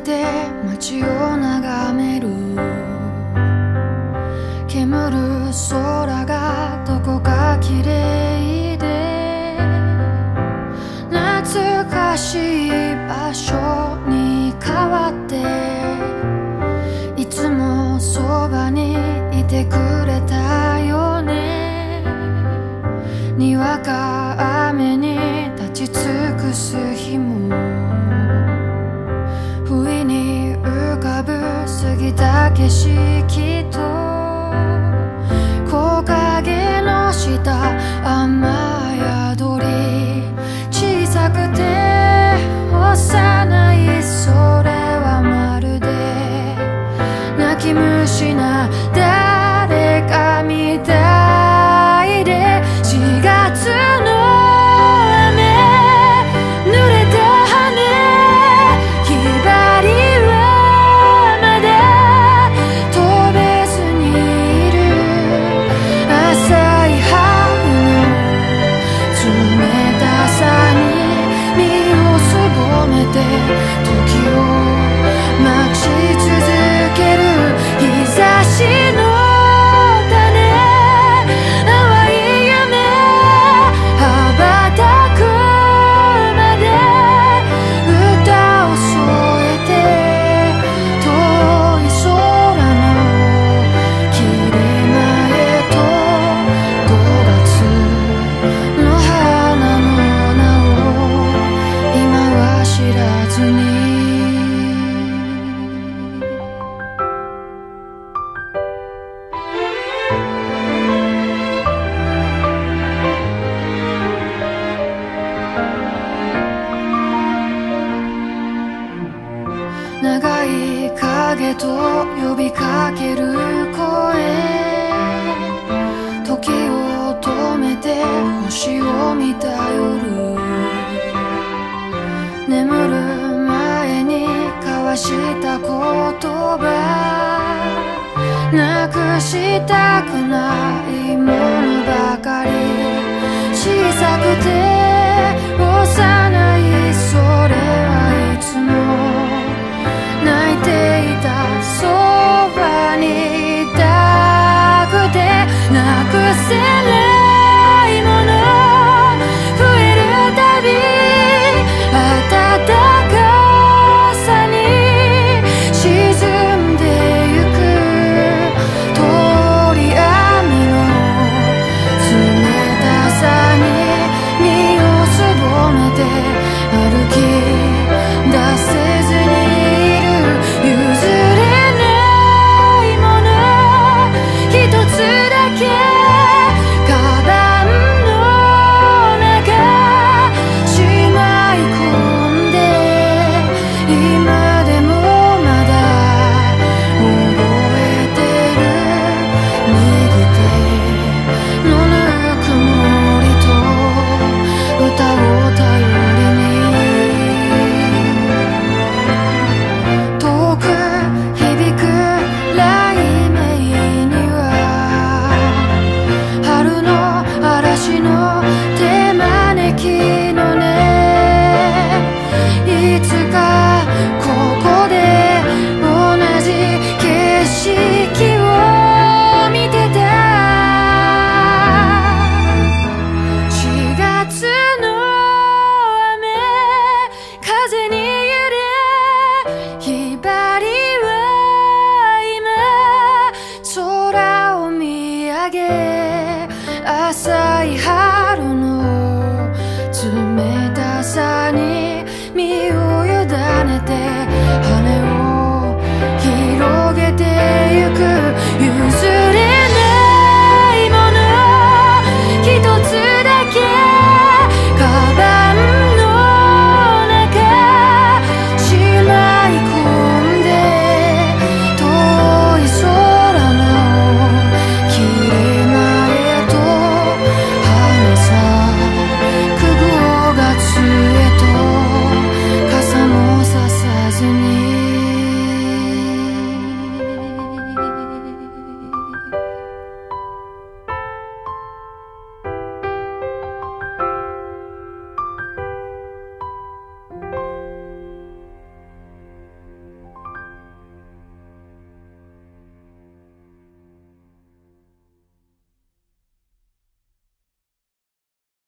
て街を眺める。煙る空がどこか綺麗で。懐かしい場所に変わって。いつもそばにいてくれたよね。にわか雨に立ち尽くす日も。ぎた景色と木陰の下雨宿り。小さくてと呼びかける声。時を止めて星を見た夜。眠る前に交わした言葉。なくしたくないものばかり。小さくて